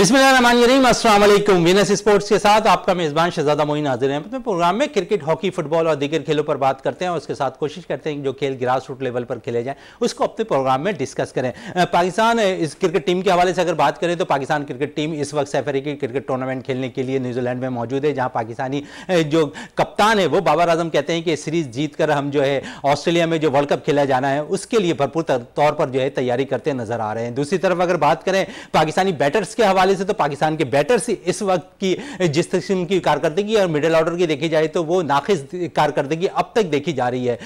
वालेकुम Venus sports के साथ आपका मेज़बान शहजादा मोइन हाजिर हैं। अपने प्रोग्राम में क्रिकेट, हॉकी, फुटबॉल और दीगर खेलों पर बात करते हैं और उसके साथ कोशिश करते हैं कि जो खेल ग्रास रूट लेवल पर खेले जाएँ, उसको अपने प्रोग्राम में डिस्कस करें। पाकिस्तान इस क्रिकेट टीम के हवाले से अगर बात करें तो पाकिस्तान क्रिकेट टीम इस वक्त सैफरी की क्रिकेट टूर्नामेंट खेलने के लिए न्यूजीलैंड में मौजूद है, जहाँ पाकिस्तानी जो कप्तान है वो बाबर आज़म कहते हैं कि सीरीज़ जीत कर हम जो है ऑस्ट्रेलिया में जो वर्ल्ड कप खेला जाना है, उसके लिए भरपूर तौर पर जो है तैयारी करते नज़र आ रहे हैं। दूसरी तरफ़ अगर बात करें पाकिस्तानी बैटर्स के हवाले से तो पाकिस्तान के बैटर्स इस वक्त की, जिस किस्म की कारकर्दगी और मिडिल ऑर्डर की देखी जाए तो वो नाखिस कारकर्दगी अब तक देखी जा रही है।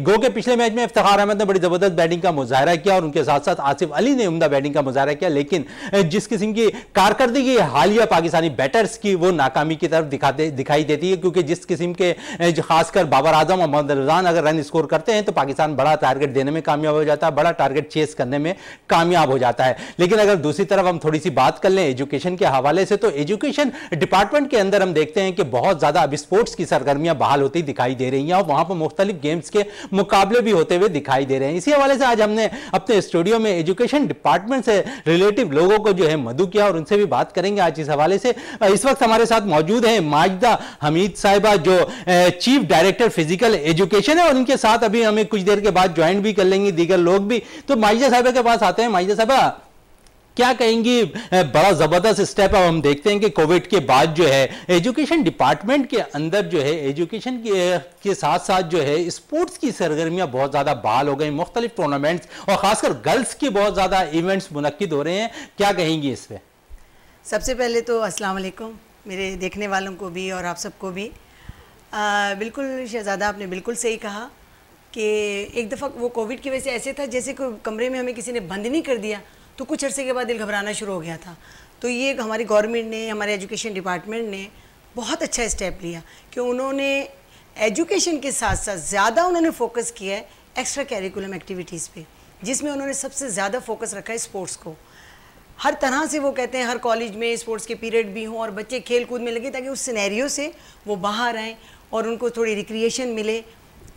गो के पिछले मैच में इफ्तार अहमद ने बड़ी ज़बरदस्त बैटिंग का मुजाहरा किया, और उनके साथ साथ आसिफ अली ने उमदा बैटिंग का मुजाहरा किया, लेकिन, जिस किस्म की कारकर्दगी हालिया पाकिस्तानी बैटर्स की वो नाकामी की तरफ़ दिखाई देती है, क्योंकि जिस किस्म के खासकर बाबर आज़म और मोहम्मद रजान अगर रन स्कोर करते हैं तो पाकिस्तान बड़ा टारगेट देने में कामयाब हो जाता है, बड़ा टारगेट चेस करने में कामयाब हो जाता है। लेकिन अगर दूसरी तरफ़ हम थोड़ी सी बात कर लें एजुकेशन के हवाले से। तो एजुकेशन डिपार्टमेंट के अंदर हम देखते हैं कि बहुत ज़्यादा अब स्पोर्ट्स की सरगर्मियाँ बहाल होती दिखाई दे रही हैं और वहाँ पर मुख्तलिफ़ गेम्स के मुकाबले भी होते हुए दिखाई दे रहे हैं। इसी हवाले से आज हमने अपने स्टूडियो में एजुकेशन डिपार्टमेंट से रिलेटिव लोगों को जो है मधु किया और उनसे भी बात करेंगे आज इस हवाले से। इस वक्त हमारे साथ मौजूद है माजदा हमीद साहिबा, जो चीफ डायरेक्टर फ़िज़िकल एजुकेशन है और इनके साथ अभी हमें कुछ देर के बाद ज्वाइन भी कर लेंगे, दीगर लोग भी। तो माइजा साहिबा के पास आते हैं। माइजा साहिबा क्या कहेंगी? बड़ा ज़बरदस्त स्टेप अब हम देखते हैं कि कोविड के बाद जो है एजुकेशन डिपार्टमेंट के अंदर जो है एजुकेशन के, के साथ साथ जो है स्पोर्ट्स की सरगर्मियाँ बहुत ज़्यादा बहाल हो गई। मुख्तलिफ़ टूर्नामेंट्स और ख़ासकर गर्ल्स के बहुत ज़्यादा इवेंट्स मुनद हो रहे हैं। क्या कहेंगी इस पर सबसे पहले तो अस्सलाम वालेकुम। मेरे देखने वालों को भी और आप सबको भी। आ, बिल्कुल शहज़ादा आपने बिल्कुल सही कहा कि एक दफ़ा वो कोविड की वजह से ऐसे था जैसे कोई कमरे में हमें किसी ने बंद नहीं कर दिया। तो कुछ अरसे के बाद दिल घबराना शुरू हो गया था। तो ये हमारी गवर्नमेंट ने, हमारे एजुकेशन डिपार्टमेंट ने बहुत अच्छा स्टेप लिया कि उन्होंने एजुकेशन के साथ साथ ज़्यादा उन्होंने फोकस किया है एक्स्ट्रा कैरिकुलम एक्टिविटीज़ पे, जिसमें उन्होंने सबसे ज़्यादा फोकस रखा है स्पोर्ट्स को। हर तरह से वो कहते हैं, हर कॉलेज में स्पोर्ट्स के पीरियड भी हों और बच्चे खेल कूद में लगे ताकि उस सिनेरियो से वो बाहर आएँ और उनको थोड़ी रिक्रिएशन मिले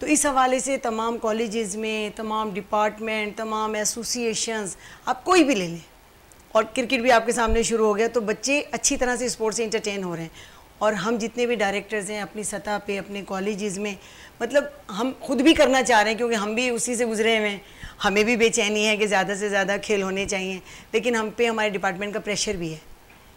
तो इस हवाले से तमाम कॉलेज़ में, तमाम डिपार्टमेंट, तमाम एसोसिएशंस, आप कोई भी ले लें। और क्रिकेट भी आपके सामने शुरू हो गया तो बच्चे अच्छी तरह से स्पोर्ट्स से इंटरटेन हो रहे हैं। और हम जितने भी डायरेक्टर्स हैं, अपनी सतह पे, अपने कॉलेजेस में मतलब हम खुद भी करना चाह रहे हैं, क्योंकि हम भी उसी से गुजरे हुए हैं। हमें भी बेचैनी है कि ज़्यादा से ज़्यादा खेल होने चाहिए, लेकिन हम पे हमारे डिपार्टमेंट का प्रेशर भी है।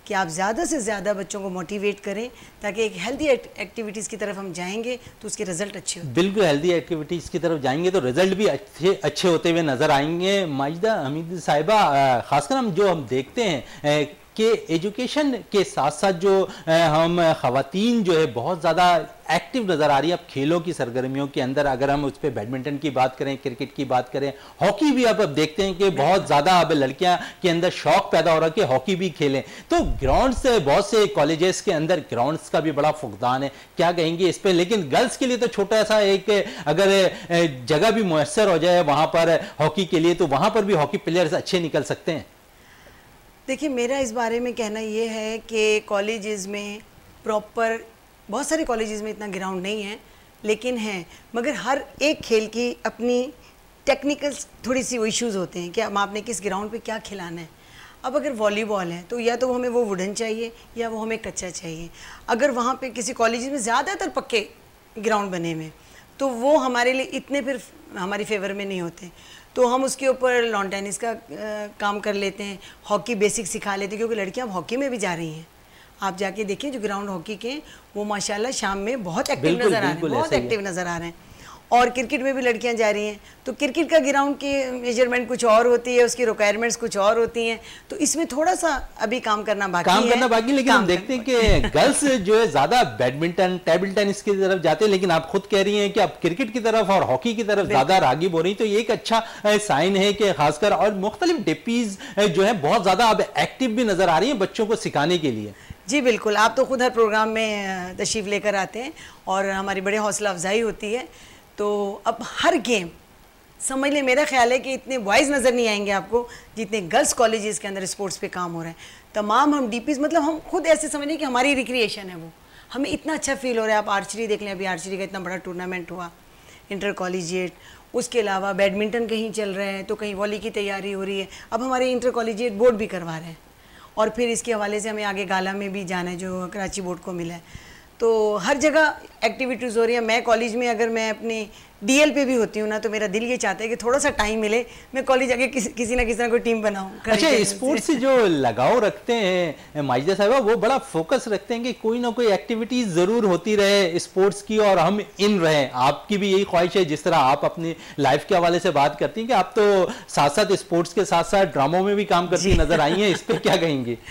कि आप ज़्यादा से ज़्यादा बच्चों को मोटिवेट करें ताकि एक हेल्दी एक्टिविटीज़ की तरफ़ हम जाएँगे तो उसके रिज़ल्ट अच्छे हो। बिल्कुल हेल्दी एक्टिविटीज़ की तरफ़ जाएँगे तो रिज़ल्ट भी अच्छे अच्छे होते हुए नज़र आएँगे। माजदा, हमीद साहिबा खासकर हम जो हम देखते हैं कि एजुकेशन के साथ साथ जो हम खातन जो है बहुत ज़्यादा एक्टिव नज़र आ रही है। अब खेलों की सरगर्मियों के अंदर अगर हम उस पर बैडमिंटन की बात करें क्रिकेट की बात करें हॉकी भी अब अब देखते हैं कि बहुत ज़्यादा अब लड़कियाँ के अंदर शौक पैदा हो रहा है कि हॉकी भी खेलें। तो ग्राउंड से बहुत से कॉलेजेस के अंदर ग्राउंड्स का भी बड़ा फुकदान है। क्या कहेंगे इस पर लेकिन गर्ल्स के लिए तो छोटा सा एक अगर जगह भी मैसर हो जाए वहाँ पर हॉकी के लिए तो वहाँ पर भी हॉकी प्लेयर्स अच्छे निकल सकते हैं। देखिए, मेरा इस बारे में कहना ये है कि कॉलेजेस में प्रॉपर बहुत सारे कॉलेजेस में इतना ग्राउंड नहीं है, लेकिन है। मगर हर एक खेल की अपनी टेक्निकल थोड़ी सी वो इश्यूज़ होते हैं कि हम आपने किस ग्राउंड पे क्या खिलाना है। अब अगर वॉलीबॉल है तो या तो हमें वो वुडन चाहिए, या वो हमें कच्चा चाहिए। अगर वहाँ पे किसी कॉलेज में ज़्यादातर पक्के ग्राउंड बने हुए तो वो हमारे लिए इतने फिर हमारी फेवर में नहीं होते। तो हम उसके ऊपर लॉन टेनिस का आ, काम कर लेते हैं हॉकी बेसिक सिखा लेते हैं क्योंकि लड़कियाँ अब हॉकी में भी जा रही हैं। आप जाके देखिए जो ग्राउंड हॉकी के वो माशाल्लाह शाम में बहुत एक्टिव नज़र आ रहे हैं बहुत एक्टिव नज़र आ रहे हैं। और क्रिकेट में भी लड़कियाँ जा रही हैं। तो क्रिकेट का ग्राउंड की मेज़रमेंट कुछ और होती है उसकी रिक्वायरमेंट्स कुछ और होती हैं। तो इसमें थोड़ा सा अभी काम करना बाकी काम है। करना बाकी लेकिन हम देखते हैं कि गर्ल्स जो है ज़्यादा बैडमिंटन टेबल टेनिस की तरफ़ जाते हैं लेकिन आप खुद कह रही हैं कि आप क्रिकेट की तरफ़ और हॉकी की तरफ़ ज़्यादा रागिब हो रही तो ये एक अच्छा साइन है कि खासकर और मुख्तलिफ़ डिपीज जो है बहुत ज़्यादा अब एक्टिव भी नज़र आ रही है बच्चों को सिखाने के लिए। जी बिल्कुल। आप तो खुद हर प्रोग्राम में तशरीफ़ लेकर आते हैं और हमारी बड़े हौसला अफजाई होती है। तो अब हर गेम समझ लें, मेरा ख्याल है कि इतने बॉयज़ नज़र नहीं आएँगे आपको जितने गर्ल्स कॉलेजेस के अंदर स्पोर्ट्स पे काम हो रहे हैं। तमाम हम डी मतलब हम खुद ऐसे समझ लें कि हमारी रिक्रिएशन है वो। हमें इतना अच्छा फील हो रहा है। आप आर्चरी देख लें, अभी आर्चरी का इतना बड़ा टूर्नामेंट हुआ इंटर कॉलेजिएट उसके अलावा बैडमिंटन कहीं चल रहे हैं तो कहीं वॉली की तैयारी हो रही है। अब हमारे इंटर कॉलेजिएट बोर्ड भी करवा रहे हैं। और फिर इसके हवाले से हमें आगे गाला में भी जाना है, जो कराची बोर्ड को मिला है। तो हर जगह एक्टिविटीज़ हो रही है। मैं कॉलेज में अगर मैं अपनी डीएल पे भी होती हूँ ना तो मेरा दिल ये चाहता है कि थोड़ा सा टाइम मिले मैं कॉलेज आगे किसी किसी ना किसी ना कोई टीम बनाऊँ अच्छा स्पोर्ट्स से जो लगाव रखते हैं माइजा साहबा वो बड़ा फोकस रखते हैं कि कोई ना कोई एक्टिविटीज़ ज़रूर होती रहे स्पोर्ट्स की और हम इन रहे। आपकी भी यही ख्वाहिश है जिस तरह आप अपनी लाइफ के हवाले से बात करती हैं कि आप तो साथ साथ स्पोर्ट्स के साथ साथ ड्रामों में भी काम करती नज़र आई हैं इस पर क्या कहेंगे?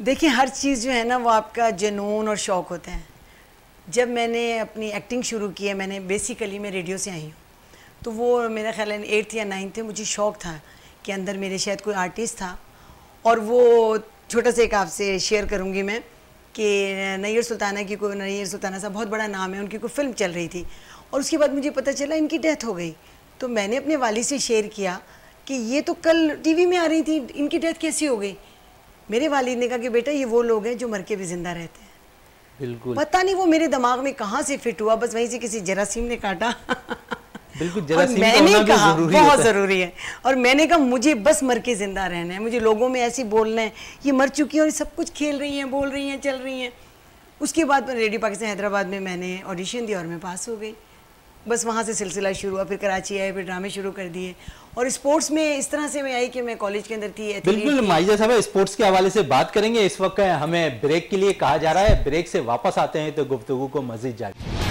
देखिए, हर चीज़ जो है ना, वो आपका जुनून और शौक़ होता है। जब मैंने अपनी एक्टिंग शुरू की है, मैंने बेसिकली मैं रेडियो से आई हूँ तो वो मेरा ख्याल है एट्थ या नाइन्थ में मुझे शौक़ था कि अंदर मेरे शायद कोई आर्टिस्ट था और वो छोटा सा एक आपसे शेयर करूँगी मैं कि नैर सुल्ताना की कोई नैर सुल्ताना साहब बहुत बड़ा नाम है, उनकी कोई फ़िल्म चल रही थी और उसके बाद मुझे पता चला इनकी डेथ हो गई। तो मैंने अपने वाली से शेयर किया कि ये तो कल टीवी में आ रही थी, इनकी डेथ कैसी हो गई? मेरे वालिद ने कहा कि बेटा ये वो लोग हैं जो मर के भी ज़िंदा रहते हैं। बिल्कुल। पता नहीं वो मेरे दिमाग में कहाँ से फिट हुआ बस वहीं से किसी जरासीम ने काटा। बिल्कुल जरासीम मैंने कहा बहुत ज़रूरी है। और मैंने कहा मुझे बस मर के ज़िंदा रहना है मुझे लोगों में ऐसे बोलना है ये मर चुकी है और सब कुछ खेल रही हैं बोल रही हैं चल रही हैं। उसके बाद रेडियो पाकिस्तान हैदराबाद में मैंने ऑडिशन दिया और मैं पास हो गई। बस वहाँ से सिलसिला शुरू हुआ फिर कराची आए फिर ड्रामे शुरू कर दिए। और स्पोर्ट्स में इस तरह से मैं आई कि मैं कॉलेज के अंदर थी बिल्कुल माइजा साहब स्पोर्ट्स के हवाले से बात करेंगे। इस वक्त हमें ब्रेक के लिए कहा जा रहा है। ब्रेक से वापस आते हैं तो गुफ्तु को मजीद जारी।